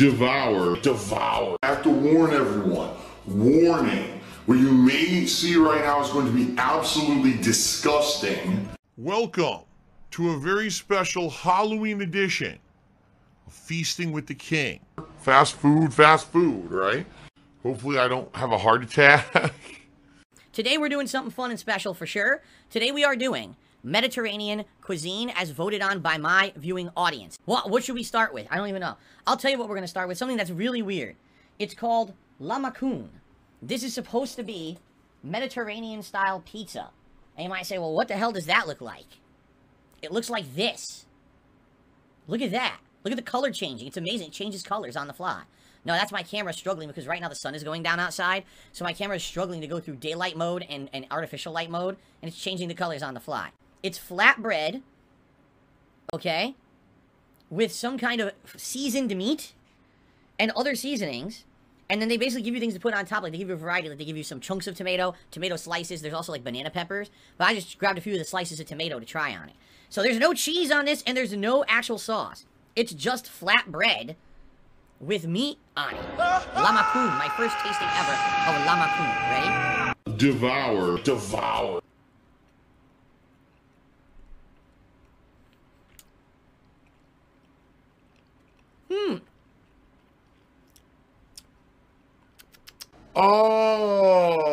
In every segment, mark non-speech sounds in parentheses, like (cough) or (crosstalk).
devour, devour. I have to warn everyone. Warning. What you may see right now is going to be absolutely disgusting. Welcome to a very special Halloween edition of Feasting with the King. Fast food, fast food, right? Hopefully, I don't have a heart attack. (laughs) Today we're doing something fun and special for sure. Today we are doing Mediterranean cuisine as voted on by my viewing audience. What, what should we start with? I don't even know. I'll tell you what we're going to start with. Something that's really weird. It's called La Macoun. This is supposed to be Mediterranean style pizza. And you might say, well, what the hell does that look like? It looks like this. Look at that. Look at the color changing. It's amazing. It changes colors on the fly. No, that's my camera struggling because right now the sun is going down outside. So my camera is struggling to go through daylight mode and, and artificial light mode. And it's changing the colors on the fly. It's flatbread. Okay? With some kind of seasoned meat and other seasonings. And then they basically give you things to put on top. Like, they give you a variety. Like, they give you some chunks of tomato, tomato slices. There's also, like, banana peppers. But I just grabbed a few of the slices of tomato to try on it. So there's no cheese on this, and there's no actual sauce. It's just flat bread with meat on it. La Macoun, my first tasting ever oh, of La Macoun. Ready? Devour, devour. Hmm. oh,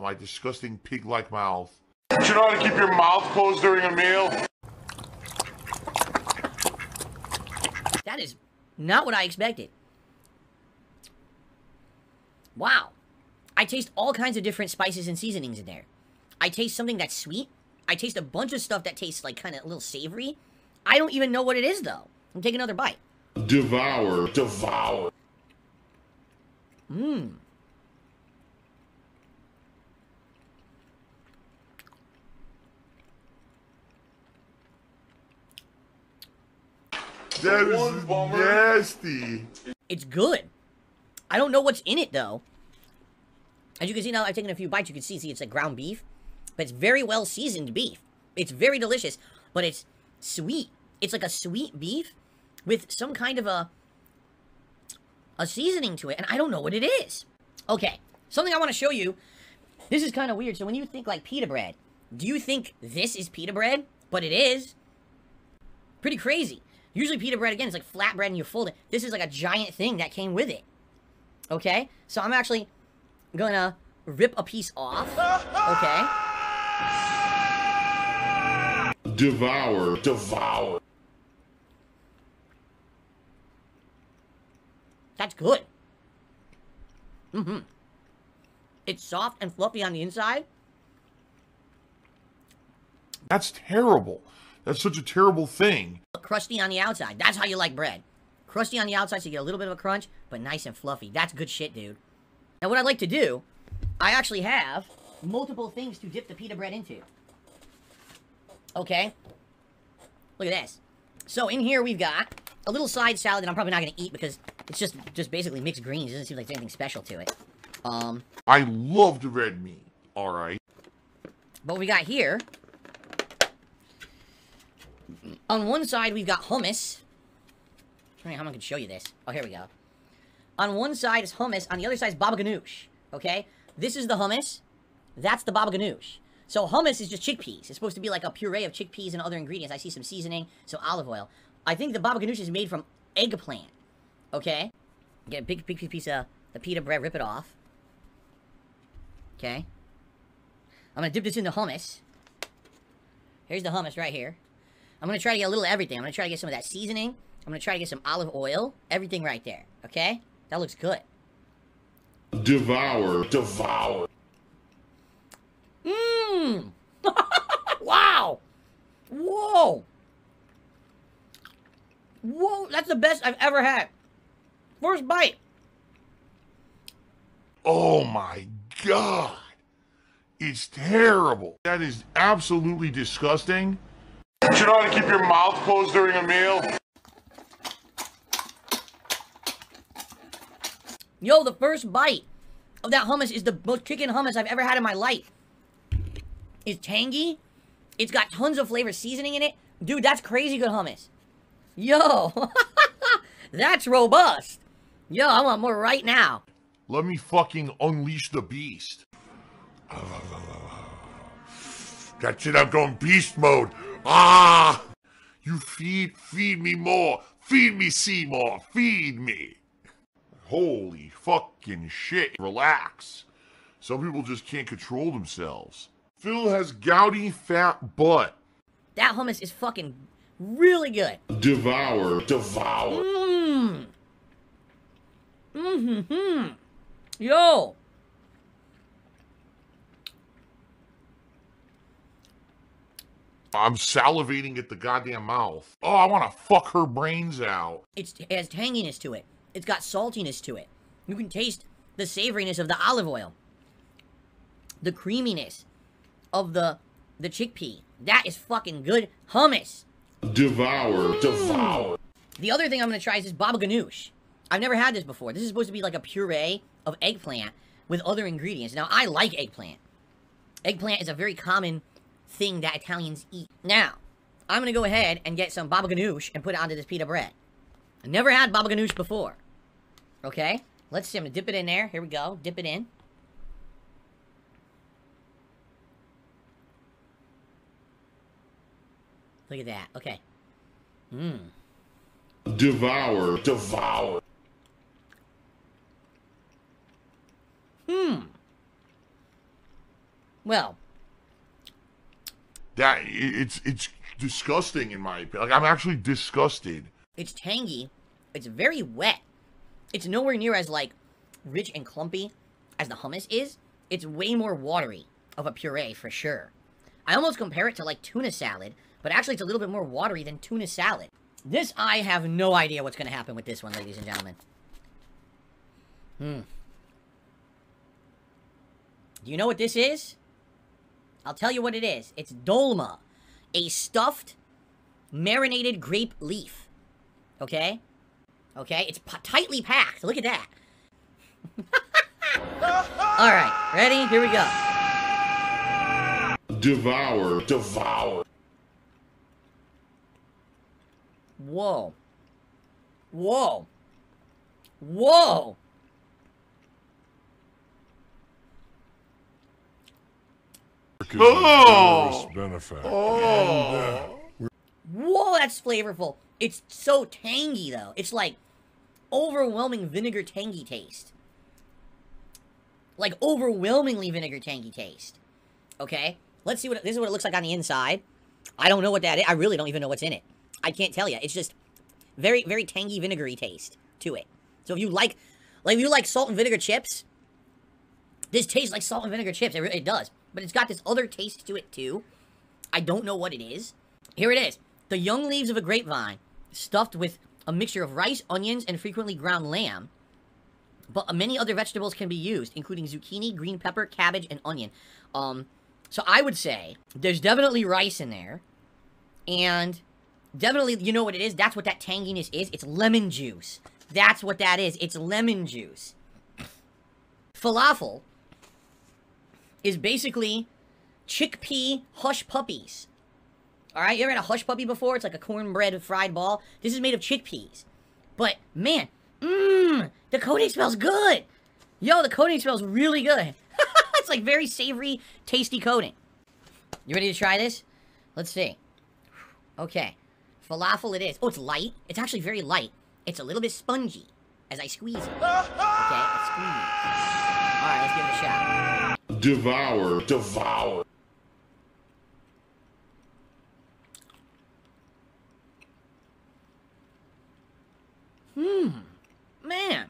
my disgusting pig-like mouth. Do you know how to keep your mouth closed during a meal? That is not what I expected. Wow. I taste all kinds of different spices and seasonings in there. I taste something that's sweet. I taste a bunch of stuff that tastes like kind of a little savory. I don't even know what it is, though. I'm taking another bite. Devour, devour. Mmm. That is nasty. It's good. I don't know what's in it, though. As you can see now, I've taken a few bites. You can see, see, it's like ground beef. But it's very well seasoned beef. It's very delicious, but it's sweet. It's like a sweet beef with some kind of a a seasoning to it, and I don't know what it is. Okay, something I want to show you. This is kind of weird. So when you think like pita bread, do you think this is pita bread? But it is. Pretty crazy. Usually pita bread, again, is like flat bread and you fold it. This is like a giant thing that came with it. Okay? So I'm actually gonna rip a piece off. Okay? Devour, devour. That's good. Mm-hmm. It's soft and fluffy on the inside. That's terrible. That's such a terrible thing. Crusty on the outside. That's how you like bread. Crusty on the outside so you get a little bit of a crunch, but nice and fluffy. That's good shit, dude. Now what I'd like to do, I actually have multiple things to dip the pita bread into. Okay? Look at this. So in here we've got a little side salad that I'm probably not going to eat because it's just just basically mixed greens. It doesn't seem like there's anything special to it. Um, I love the red meat. All right. But we got here, on one side we've got hummus. Trying to how I can show you this. Oh, here we go. On one side is hummus. On the other side is baba ganoush. Okay? This is the hummus. That's the baba ganoush. So hummus is just chickpeas. It's supposed to be like a puree of chickpeas and other ingredients. I see some seasoning, some olive oil. I think the baba ganoush is made from eggplant. Okay? Get a big, big big piece of the pita bread, rip it off. Okay? I'm gonna dip this in the hummus. Here's the hummus right here. I'm gonna try to get a little of everything. I'm gonna try to get some of that seasoning. I'm gonna try to get some olive oil. Everything right there. Okay? That looks good. Devour, devour. Mmm! (laughs) wow! Whoa! Whoa, that's the best I've ever had. First bite. Oh my god. It's terrible. That is absolutely disgusting. Do you know how to keep your mouth closed during a meal? Yo, the first bite of that hummus is the most chicken hummus I've ever had in my life. It's tangy. It's got tons of flavor seasoning in it. Dude, that's crazy good hummus. Yo. (laughs) That's robust. Yo, I want more right now. Let me fucking unleash the beast. That's it, I'm going beast mode. Ah! You feed, feed me more. Feed me, Seymour. Feed me. Holy fucking shit. Relax. Some people just can't control themselves. Phil has gouty fat butt. That hummus is fucking really good. Devour. Devour. Mmm. Mm-hmm. Yo. I'm salivating at the goddamn mouth. Oh, I want to fuck her brains out. It's, it has tanginess to it. It's got saltiness to it. You can taste the savoriness of the olive oil. The creaminess of the the chickpea. That is fucking good hummus. Devour. Devour. The other thing I'm going to try is this baba ganoush. I've never had this before. This is supposed to be like a puree of eggplant with other ingredients. Now, I like eggplant. Eggplant is a very common thing that Italians eat. Now, I'm going to go ahead and get some baba ganoush and put it onto this pita bread. I never had baba ganoush before. Okay? Let's see. I'm going to dip it in there. Here we go. Dip it in. Look at that. Okay. Mmm. Devour. Devour. Hmm. Well, That it's it's disgusting in my opinion. Like I'm actually disgusted. it's tangy. It's very wet. It's nowhere near as like rich and clumpy as the hummus is. It's way more watery of a puree for sure. I almost compare it to like tuna salad, but actually it's a little bit more watery than tuna salad. This I have no idea what's going to happen with this one, ladies and gentlemen. Hmm. Do you know what this is? I'll tell you what it is. It's dolma, a stuffed, marinated grape leaf. Okay? Okay? It's p- tightly packed. Look at that. (laughs) All right, ready? Here we go. Devour. Devour. Whoa. Whoa. Whoa. Oh! benefit. Oh! Whoa, that's flavorful. It's so tangy, though. It's like overwhelming vinegar tangy taste. Like overwhelmingly vinegar tangy taste. Okay? Let's see what this is what it looks like on the inside. I don't know what that is. I really don't even know what's in it. I can't tell you. It's just very, very tangy, vinegary taste to it. So if you like, like if you like salt and vinegar chips, this tastes like salt and vinegar chips. It, really it does. But it's got this other taste to it too. I don't know what it is. Here it is. The young leaves of a grapevine, stuffed with a mixture of rice, onions, and frequently ground lamb. But many other vegetables can be used, including zucchini, green pepper, cabbage, and onion. Um, so I would say there's definitely rice in there. And definitely, you know what it is? That's what that tanginess is. It's lemon juice. That's what that is. It's lemon juice. (coughs) Falafel is basically chickpea hush puppies. All right, you ever had a hush puppy before? It's like a cornbread fried ball. This is made of chickpeas. But man, mmm, the coating smells good. Yo, the coating smells really good. (laughs) it's like very savory, tasty coating. You ready to try this? Let's see. Okay, falafel it is. Oh, it's light. It's actually very light. It's a little bit spongy as I squeeze it. Okay, squeeze. All right, let's give it a shot. Devour. Devour. Hmm. Man,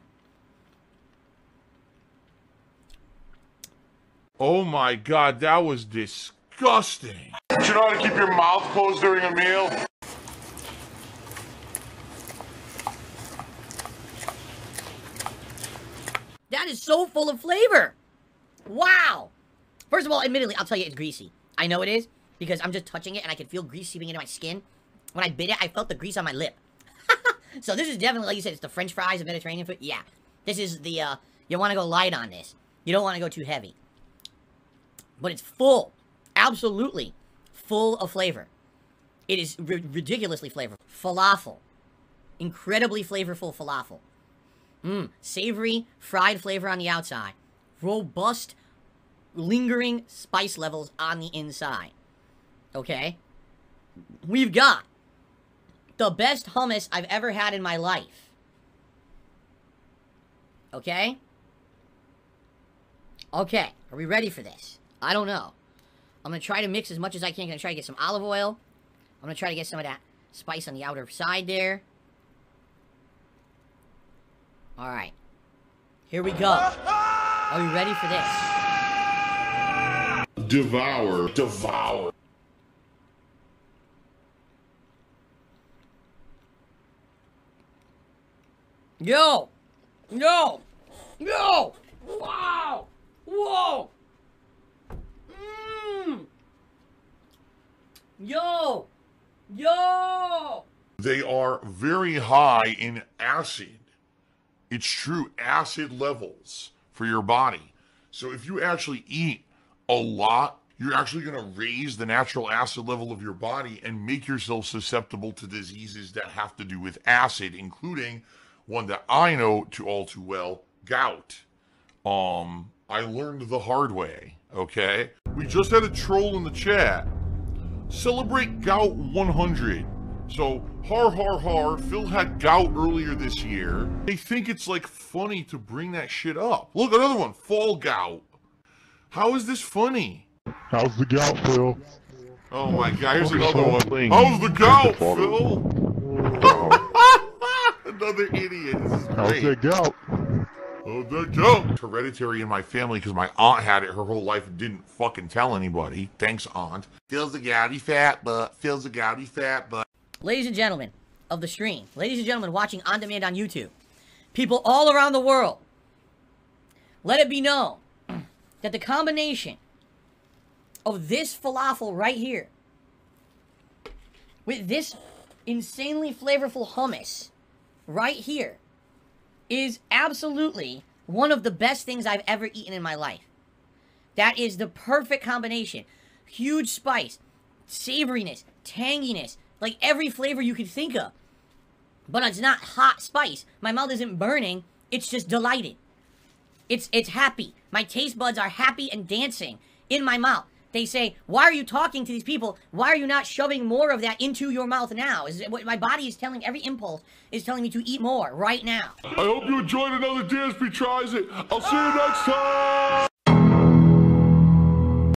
Oh my god, that was disgusting. Do you know how to keep your mouth closed during a meal? that is so full of flavor. Wow. First of all, admittedly, I'll tell you it's greasy. I know it is because I'm just touching it and I can feel grease seeping into my skin. When I bit it, I felt the grease on my lip. (laughs) so this is definitely, like you said, it's the French fries of Mediterranean food. Yeah, this is the, uh, you want to go light on this. You don't want to go too heavy. But it's full. Absolutely full of flavor. It is ri- ridiculously flavorful. Falafel. Incredibly flavorful falafel. Mmm, savory, fried flavor on the outside. Robust, lingering spice levels on the inside. Okay? We've got the best hummus I've ever had in my life. Okay? Okay, are we ready for this? I don't know. I'm gonna try to mix as much as I can. I'm gonna try to get some olive oil. I'm gonna try to get some of that spice on the outer side there. Alright. Here we go. Uh-huh. Are you ready for this? Devour. Devour. Yo! Yo! Yo! Wow! Whoa! Mmm! Yo! Yo! They are very high in acid. It's true acid levels for your body. So if you actually eat a lot, you're actually going to raise the natural acid level of your body and make yourself susceptible to diseases that have to do with acid, including one that I know to all too well, gout. Um, I learned the hard way, okay? We just had a troll in the chat. Celebrate Gout 100. So, har har har, Phil had gout earlier this year. They think it's like funny to bring that shit up. Look, another one, fall gout. How is this funny? How's the gout, Phil? Oh my god, here's another one. How's the gout, Phil? Another idiot. How's the gout? Oh, the goat. Hereditary in my family because my aunt had it her whole life and didn't fucking tell anybody. Thanks, aunt. Phil's a gouty fat butt. Phil's a gouty fat butt. Ladies and gentlemen of the stream, ladies and gentlemen watching on demand on YouTube, people all around the world, let it be known that the combination of this falafel right here with this insanely flavorful hummus right here is absolutely one of the best things I've ever eaten in my life. That is the perfect combination. Huge spice, savoriness, tanginess, like every flavor you could think of. But it's not hot spice. My mouth isn't burning. It's just delighted. It's it's happy. My taste buds are happy and dancing in my mouth. They say, "Why are you talking to these people? Why are you not shoving more of that into your mouth now?" Is it what my body is telling? Every impulse is telling me to eat more right now. I hope you enjoyed another DSP Tries It. I'll see you next time.